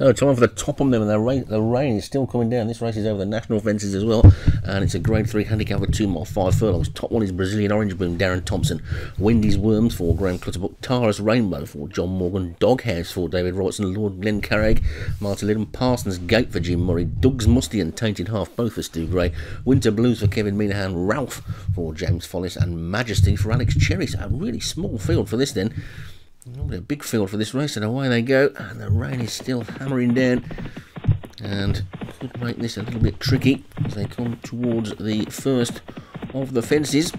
So time for the Topham, and the rain, the rain is still coming down. This race is over the national fences as well, and it's a Grade 3 handicap with 2 mile 5 furlongs. Top one is Brazilian Orange Boom, Darren Thompson. Wendy's Worms for Graham Clutterbuck. Tara's Rainbow for John Morgan. Doghouse for David Robertson. Lord Glen Carrig. Martin Liddon. Parsons Gate for Jim Murray. Doug's Musty and Tainted Half, both for Stu Gray. Winter Blues for Kevin Minahan. Ralph for James Follis. And Majesty for Alex Cherry. So a really small field for this then. Normally a big field for this race, and away they go. And the rain is still hammering down, and could make this a little bit tricky as they come towards the first of the fences.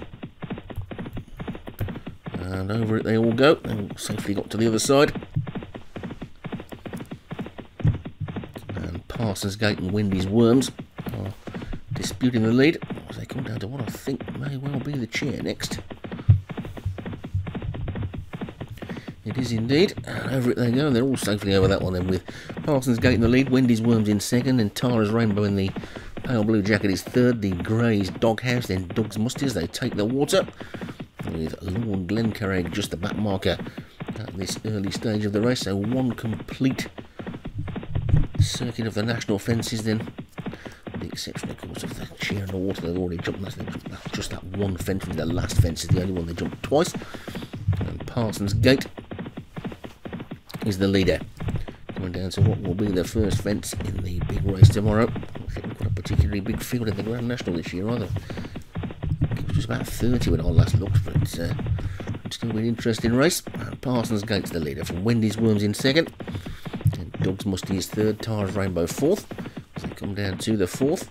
And over it they all go, and safely got to the other side. And Parsons Gate and Wendy's Worms are disputing the lead as they come down to what I think may well be the chair next. It is indeed. And over it they go. They're all safely over that one then with Parsons Gate in the lead, Wendy's Worms in second, and Tara's Rainbow in the pale blue jacket is third, the Grey's Doghouse, then Doug's Musties. They take the water with Lord Glencarrig just the back marker at this early stage of the race. So one complete circuit of the national fences then. The exception, of course, of the chair and the water they've already jumped. That's just that one fence, the last fence is the only one they jumped twice. And Parsons Gate is the leader. Coming down to what will be the first fence in the big race tomorrow. We've got a particularly big field in the Grand National this year either. It was just about 30 when I last looked, but it's, uh, it's still been an interesting race. And Parsons Gate's the leader from Wendy's Worms in second. And Dogs Musty is third, Tars Rainbow fourth. As they come down to the fourth.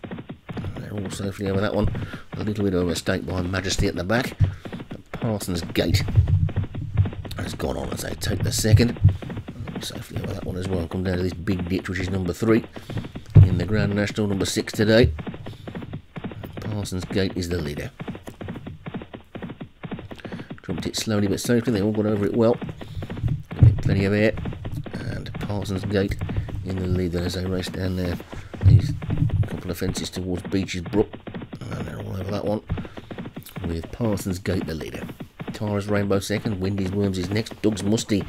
They're all safely over that one. A little bit of a mistake by Majesty at the back. But Parsons Gate has gone on as they take the second safely over that one as well. Come down to this big ditch, which is number three in the Grand National, number six today. Parsons Gate is the leader. Jumped it slowly but safely. They all got over it well. Plenty of air, and Parsons Gate in the lead as they race down there. These couple of fences towards Becher's Brook, and they're all over that one. With Parsons Gate the leader. Tara's Rainbow second, Wendy's Worms is next, Doug's Musty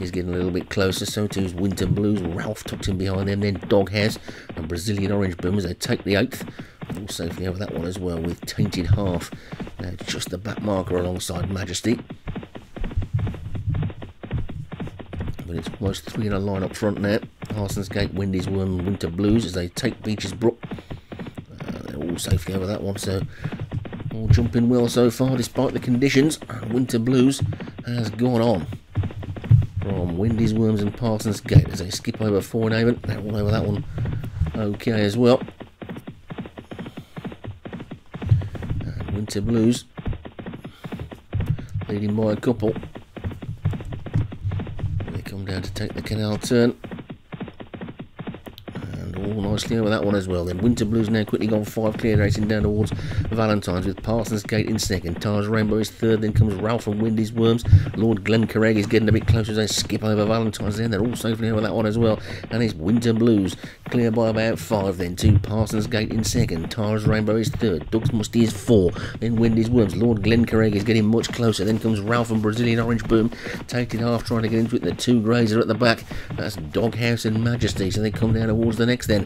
is getting a little bit closer, so too is Winter Blues, Ralph tucked in behind them, then Doghouse and Brazilian Orange Boom as they take the eighth, all safely over that one as well with Tainted Half, now just the back marker alongside Majesty. But it's almost three in a line up front now, Parsons Gate, Wendy's Worm, Winter Blues as they take Becher's Brook, uh, they're all safely over that one, so all jumping well so far despite the conditions. and Winter Blues has gone on from Wendy's Worms and Parsons Gate as they skip over Foinavon. They're all over that one okay as well. And Winter Blues leading by a couple. They come down to take the canal turn all nicely over that one as well. Then Winter Blues now quickly gone five clear racing down towards Valentine's with Parsons Gate in second. Tars Rainbow is third. Then comes Ralph and Windy's Worms. Lord Glen is getting a bit closer as they skip over Valentine's. Then they're all safely over that one as well. And it's Winter Blues clear by about five. Then two Parsons Gate in second. Tars Rainbow is third. Ducks Musty is four. Then Windy's Worms. Lord Glen is getting much closer. Then comes Ralph and Brazilian Orange Boom taking half trying to get into it. The two greys are at the back. That's Doghouse and Majesty. So they come down towards the next then.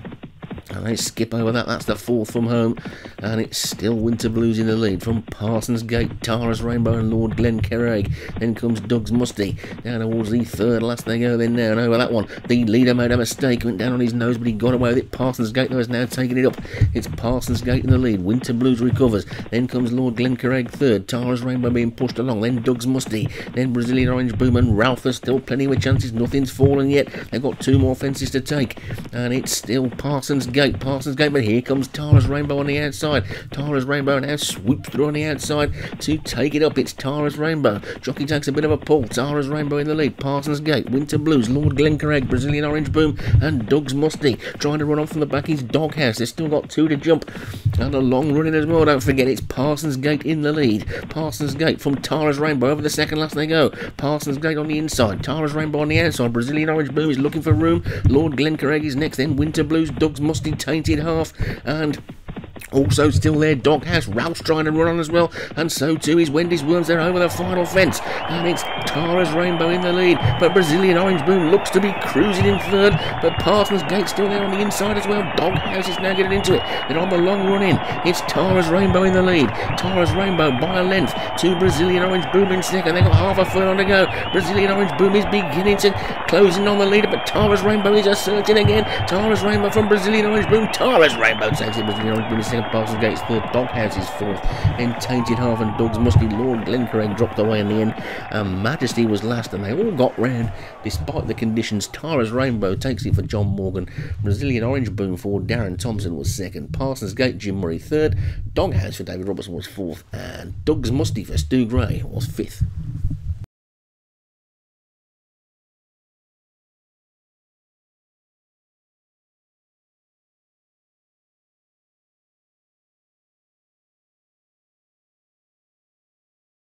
And they skip over that. That's the fourth from home. And it's still Winter Blues in the lead from Parsons Gate, Tara's Rainbow, and Lord Glen Carraig. Then comes Doug's Musty. Down towards the third last they go then now. And over that one, the leader made a mistake. Went down on his nose, but he got away with it. Parsons Gate, though, is now taking it up. It's Parsons Gate in the lead. Winter Blues recovers. Then comes Lord Glen Carraig third. Tara's Rainbow being pushed along. Then Doug's Musty. Then Brazilian Orange Boom and Ralph. There's still plenty of chances. Nothing's fallen yet. They've got two more fences to take. And it's still Parsons Gate. Parsons Gate, but here comes Tara's Rainbow on the outside. Tara's Rainbow now swoops through on the outside to take it up. It's Tara's Rainbow. Jockey takes a bit of a pull. Tara's Rainbow in the lead. Parsons Gate, Winter Blues, Lord Glencarrig, Brazilian Orange Boom, and Doug's Musty. Trying to run on from the back is Doghouse. They've still got two to jump. And a long running as well, don't forget. It's Parsons Gate in the lead. Parsons Gate from Tara's Rainbow over the second last they go. Parsons Gate on the inside. Tara's Rainbow on the outside. Brazilian Orange Boom is looking for room. Lord Glencarrig is next. Then Winter Blues, Doug's Musty, Tainted Half, and Also still there, Doghouse. Ralph's trying to run on as well, and so too is Wendy's Worms. They're over the final fence, and it's Tara's Rainbow in the lead. But Brazilian Orange Boom looks to be cruising in third, but Parsons Gate still there on the inside as well. Doghouse is now getting into it. They're on the long run in. It's Tara's Rainbow in the lead. Tara's Rainbow by a length to Brazilian Orange Boom in second. They've got half a furlong to go. Brazilian Orange Boom is beginning to closing on the leader, but Tara's Rainbow is asserting again. Tara's Rainbow from Brazilian Orange Boom. Tara's Rainbow takes it. Brazilian Orange Boom is second. Parsons Gate's third. Doghouse is fourth. Then Tainted Half and Dogs Musty Lord Glencarrig dropped away in the end. Um, Majesty was last, and they all got round despite the conditions. Tara's Rainbow takes it for John Morgan. Brazilian Orange Boom for Darren Thompson was second. Parsons Gate Jim Murray third. Doghouse for David Robertson was fourth, and Dogs Musty for Stu Gray was fifth.